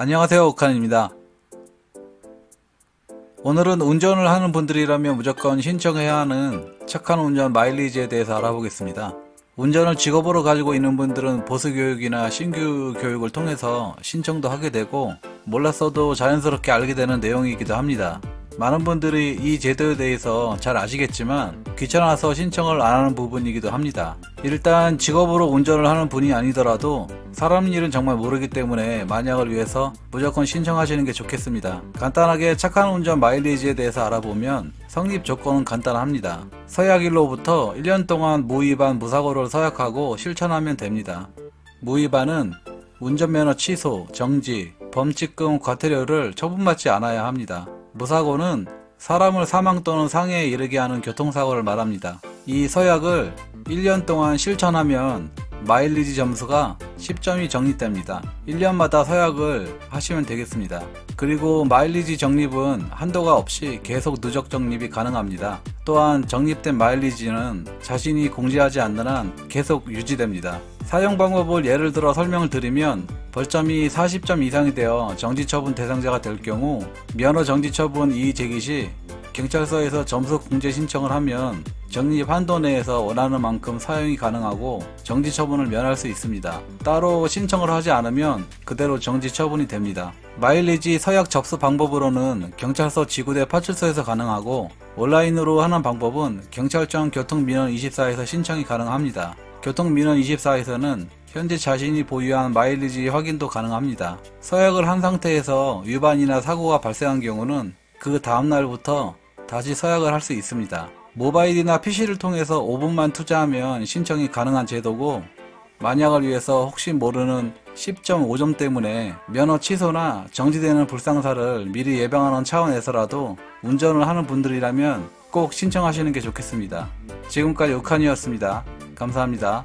안녕하세요 옥한입니다. 오늘은 운전을 하는 분들이라면 무조건 신청해야 하는 착한 운전 마일리지에 대해서 알아보겠습니다. 운전을 직업으로 가지고 있는 분들은 보수교육이나 신규 교육을 통해서 신청도 하게 되고 몰랐어도 자연스럽게 알게 되는 내용이기도 합니다. 많은 분들이 이 제도에 대해서 잘 아시겠지만 귀찮아서 신청을 안 하는 부분이기도 합니다. 일단 직업으로 운전을 하는 분이 아니더라도 사람 일은 정말 모르기 때문에 만약을 위해서 무조건 신청하시는 게 좋겠습니다. 간단하게 착한 운전 마일리지에 대해서 알아보면 성립 조건은 간단합니다. 서약일로부터 1년 동안 무위반 무사고를 서약하고 실천하면 됩니다. 무위반은 운전면허 취소, 정지, 범칙금 과태료를 처분받지 않아야 합니다. 무사고는 사람을 사망 또는 상해에 이르게 하는 교통사고를 말합니다. 이 서약을 1년 동안 실천하면 마일리지 점수가 10점이 적립됩니다. 1년마다 서약을 하시면 되겠습니다. 그리고 마일리지 적립은 한도가 없이 계속 누적 적립이 가능합니다. 또한 적립된 마일리지는 자신이 공지하지 않는 한 계속 유지됩니다. 사용 방법을 예를 들어 설명을 드리면 벌점이 40점 이상이 되어 정지처분 대상자가 될 경우 면허 정지처분 이의 제기 시 경찰서에서 점수 공제 신청을 하면 적립 한도 내에서 원하는 만큼 사용이 가능하고 정지 처분을 면할 수 있습니다. 따로 신청을 하지 않으면 그대로 정지 처분이 됩니다. 마일리지 서약 접수 방법으로는 경찰서 지구대 파출소에서 가능하고 온라인으로 하는 방법은 경찰청 교통민원 24에서 신청이 가능합니다. 교통민원 24에서는 현재 자신이 보유한 마일리지 확인도 가능합니다. 서약을 한 상태에서 위반이나 사고가 발생한 경우는 그 다음날부터 다시 서약을 할 수 있습니다. 모바일이나 PC를 통해서 5분만 투자하면 신청이 가능한 제도고 만약을 위해서 혹시 모르는 10.5점 때문에 면허 취소나 정지되는 불상사를 미리 예방하는 차원에서라도 운전을 하는 분들이라면 꼭 신청하시는 게 좋겠습니다. 지금까지 우칸이었습니다. 감사합니다.